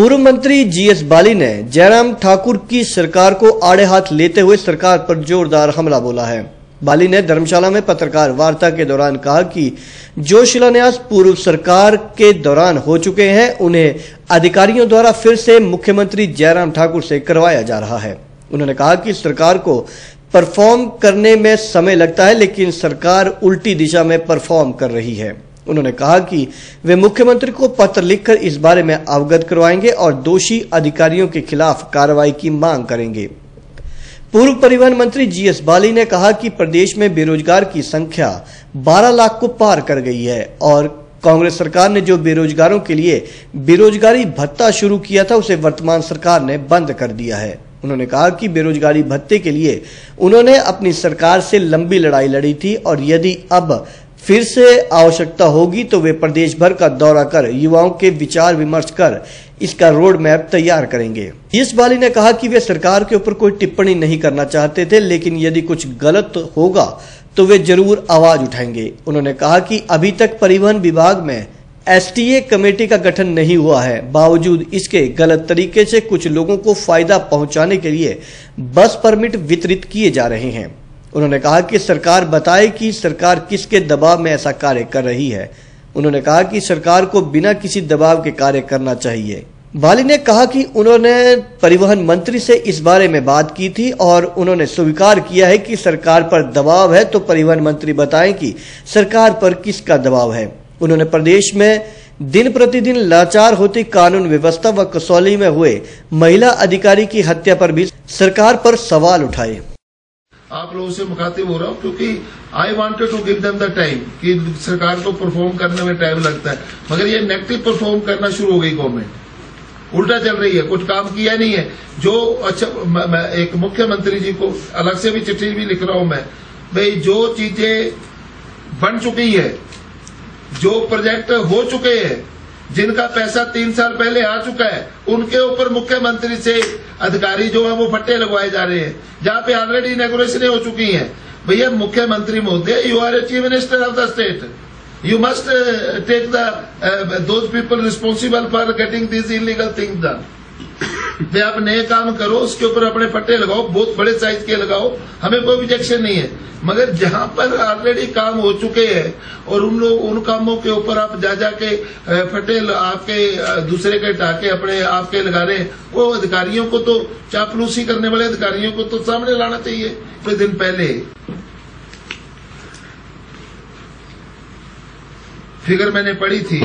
पूर्व मंत्री जीएस बाली ने जयराम ठाकुर की सरकार को आड़े हाथ लेते हुए सरकार पर जोरदार हमला बोला है। बाली ने धर्मशाला में पत्रकार वार्ता के दौरान कहा कि जो शिलान्यास पूर्व सरकार के दौरान हो चुके हैं, उन्हें अधिकारियों द्वारा फिर से मुख्यमंत्री जयराम ठाकुर से करवाया जा रहा है। उन्होंने कहा कि सरकार को परफॉर्म करने में समय लगता है, लेकिन सरकार उल्टी दिशा में परफॉर्म कर रही है। उन्होंने कहा कि वे मुख्यमंत्री को पत्र लिखकर इस बारे में अवगत करवाएँगे और दोषी अधिकारियों के खिलाफ कार्रवाई की मांग करेंगे। पूर्व परिवहन मंत्री जीएस बाली ने कहा कि प्रदेश में बेरोजगार की संख्या 12 लाख को पार कर गई है और कांग्रेस सरकार ने जो बेरोजगारों के लिए बेरोजगारी भत्ता शुरू किया था, उसे वर्तमान सरकार ने बंद कर दिया है। उन्होंने कहा कि बेरोजगारी भत्ते के लिए उन्होंने अपनी सरकार से लंबी लड़ाई लड़ी थी और यदि अब फिर से आवश्यकता होगी तो वे प्रदेश भर का दौरा कर युवाओं के विचार विमर्श कर इसका रोड मैप तैयार करेंगे। इस बाली ने कहा कि वे सरकार के ऊपर कोई टिप्पणी नहीं करना चाहते थे, लेकिन यदि कुछ गलत होगा तो वे ज़रूर आवाज़ उठाएँगे। उन्होंने कहा कि अभी तक परिवहन विभाग में एसटीए कमेटी का गठन नहीं हुआ है। बावजूद इसके गलत तरीके से कुछ लोगों को फ़ायदा पहुँचाने के लिए बस परमिट वितरित किए जा रहे हैं। उन्होंने कहा कि सरकार बताए कि सरकार किसके दबाव में ऐसा कार्य कर रही है। उन्होंने कहा कि सरकार को बिना किसी दबाव के कार्य करना चाहिए। बाली ने कहा कि उन्होंने परिवहन मंत्री से इस बारे में बात की थी और उन्होंने स्वीकार किया है कि सरकार पर दबाव है तो परिवहन मंत्री बताएँ कि सरकार पर किसका दबाव है। उन्होंने प्रदेश में दिन प्रतिदिन लाचार होती कानून व्यवस्था व कसौली में हुए महिला अधिकारी की हत्या पर भी सरकार पर सवाल उठाए। आप लोगों से मुखातिब हो रहा हूँ क्योंकि I wanted to give them the time कि सरकार को परफॉर्म करने में टाइम लगता है। मगर ये नेगेटिव परफॉर्म करना शुरू हो गई गवर्नमेंट उल्टा चल रही है कुछ काम किया नहीं है। जो अच्छा मैं, मैं एक मुख्यमंत्री जी को अलग से भी चिट्ठी भी लिख रहा हूँ मैं भाई जो चीज़ें बन चुकी है जो प्रोजेक्ट हो चुके हैं जिनका पैसा तीन साल पहले आ चुका है उनके ऊपर मुख्यमंत्री से अधिकारी जो है वो फट्टे लगवाए जा रहे हैं। जहाँ पे ऑलरेडी इनग्रेशन हो चुकी है। भैया, मुख्यमंत्री महोदय you are a chief minister of the state you must take the those people responsible for getting this illegal thing done वे आप नए काम करो, उसके ऊपर अपने पट्टे लगाओ, बहुत बड़े साइज़ के लगाओ, हमें कोई ऑब्जेक्शन नहीं है। मगर जहाँ पर ऑलरेडी काम हो चुके हैं, और उन लोग, उन कामों के ऊपर आप जा जाके फटे आपके दूसरे के टाके अपने आपके लगा रहे वो अधिकारियों को तो चापलूसी करने वाले अधिकारियों को तो सामने लाना चाहिए कुछ दिन पहले। फिगर मैंने पढ़ी थी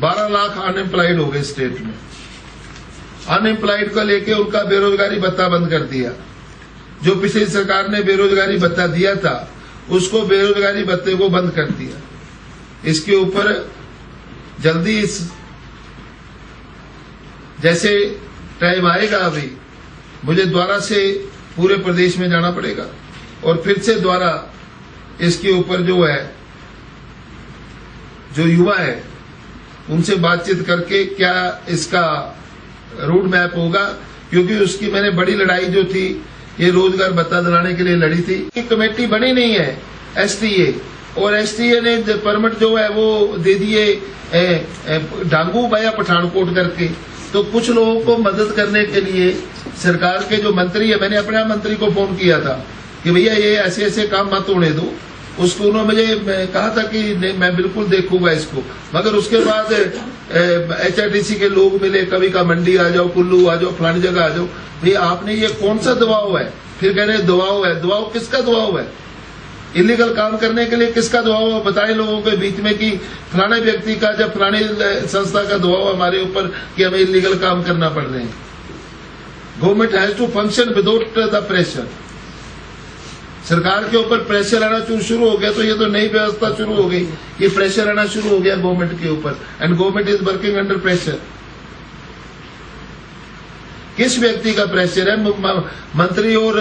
12 लाख अनएम्प्लॉयड हो गए स्टेट में। अनएम्प्लॉयड को लेके उनका बेरोजगारी भत्ता बंद कर दिया। जो पिछली सरकार ने बेरोजगारी भत्ता दिया था, उसको बेरोजगारी भत्ते को बंद कर दिया। इसके ऊपर जल्दी इस जैसे टाइम आएगा अभी, मुझे द्वारा से पूरे प्रदेश में जाना पड़ेगा। और फिर से द्वारा इसके ऊपर जो है, जो युवा है, उनसे बातचीत करके क्या इसका रोड मैप होगा, क्योंकि उसकी मैंने बड़ी लड़ाई जो थी, ये रोज़गार भत्ता दिलाने के लिए लड़ी थी। ये कमेटी बनी नहीं है एसटीए और एसटीए ने परमिट जो है, वो दे दिए डांगू बाया पठानकोट करके। तो कुछ लोगों को मदद करने के लिए सरकार के जो मंत्री है, मैंने अपने मंत्री को फ़ोन किया था कि भैया, ये ऐसे ऐसे काम मत होने दो। उसको उन्होंने मुझे कहा था कि नहीं, मैं बिल्कुल देखूँगा इसको। मगर उसके बाद एचआरटीसी के लोग मिले कभी का मंडी आ जाओ, कुल्लू आ जाओ, फलानी जगह आ जाओ। भाई आपने, ये कौन सा दबाव है? फिर कह रहे, दबाव है। दबाव किसका दबाव है? इलीगल काम करने के लिए किसका दबाव है? बताए लोगों के बीच में कि फलाने व्यक्ति का, जब फलानी संस्था का दबाव हमारे ऊपर कि हमें इलीगल काम करना पड़ रहे हैं। Government has to function without the pressure सरकार के ऊपर प्रेशर आना शुरू हो गया तो ये तो नई व्यवस्था शुरू हो गई। ये प्रेशर आना शुरू हो गया गवर्नमेंट के ऊपर। And government is working under pressure किस व्यक्ति का प्रेशर है? मंत्री और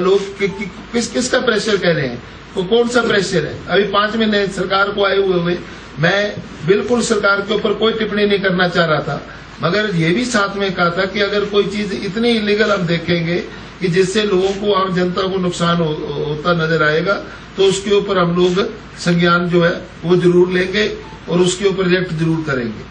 लोग कि, कि, किस किसका प्रेशर कह रहे हैं? तो कौन सा प्रेशर है? अभी पाँच महीने सरकार को आए हुए हुए मैं बिल्कुल सरकार के ऊपर कोई टिप्पणी नहीं करना चाह रहा था। मगर ये भी साथ में कहा था कि अगर कोई चीज़ इतनी इलीगल हम देखेंगे कि जिससे लोगों को आम जनता को नुकसान हो, होता नज़र आएगा तो उसके ऊपर हम लोग संज्ञान जो है वो ज़रूर लेंगे और उसके ऊपर रिएक्ट ज़रूर करेंगे।